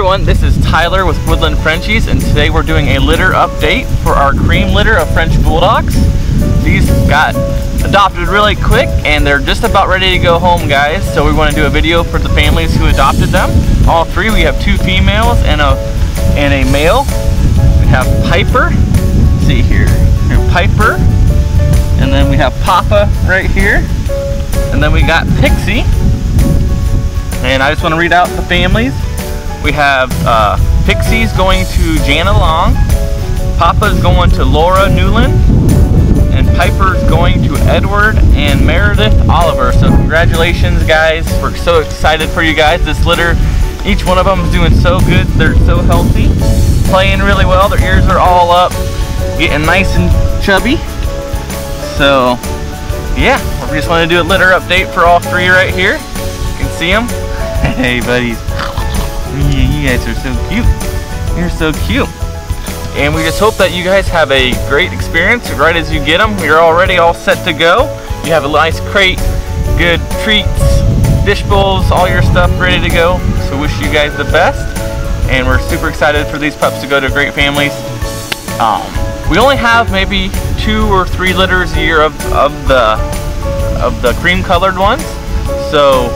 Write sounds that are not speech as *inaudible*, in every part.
everyone, this is Tyler with Woodland Frenchies and today we're doing a litter update for our cream litter of French Bulldogs. These got adopted really quick and they're just about ready to go home guys so we want to do a video for the families who adopted them. All three, we have two females and a, and a male. We have Piper, see here, here Piper, and then we have Papa right here, and then we got Pixie. And I just want to read out the families. We have uh, Pixie's going to Jana Long, Papa's going to Laura Newland, and Piper's going to Edward and Meredith Oliver. So congratulations guys. We're so excited for you guys. This litter, each one of them is doing so good. They're so healthy, playing really well. Their ears are all up, getting nice and chubby. So yeah, we just want to do a litter update for all three right here. You can see them. *laughs* Hey buddies. You guys are so cute. You're so cute. And we just hope that you guys have a great experience right as you get them. You're already all set to go. You have a nice crate, good treats, dish bowls, all your stuff ready to go. So wish you guys the best. And we're super excited for these pups to go to great families. Um, we only have maybe two or three litters a year of, of the of the cream colored ones. So,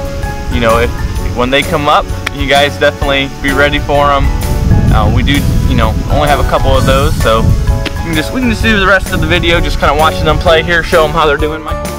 you know, if when they come up, you guys definitely be ready for them. Uh, we do, you know, only have a couple of those, so we can just we can just do the rest of the video, just kind of watching them play here, show them how they're doing. All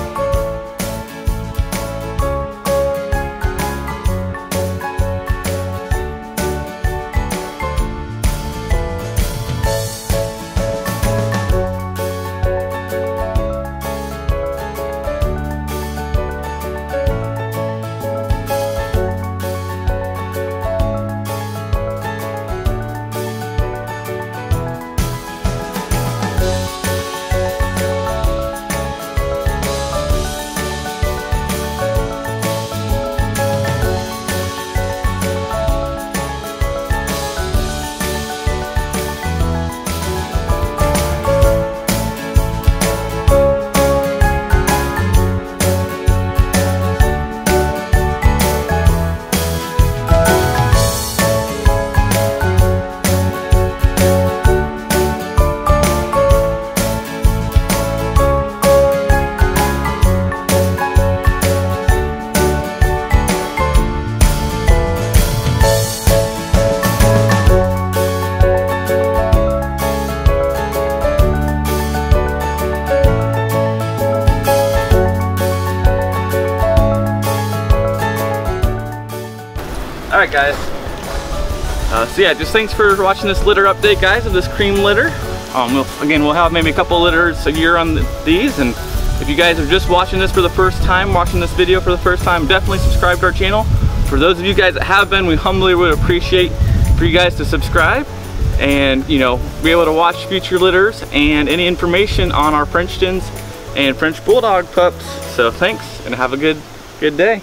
right, guys. Uh, so yeah, just thanks for watching this litter update, guys, of this cream litter. Um, we'll, again, we'll have maybe a couple litters a year on the, these, and if you guys are just watching this for the first time, watching this video for the first time, definitely subscribe to our channel. For those of you guys that have been, we humbly would appreciate for you guys to subscribe and, you know, be able to watch future litters and any information on our Frenchtons and French Bulldog pups. So thanks, and have a good, good day.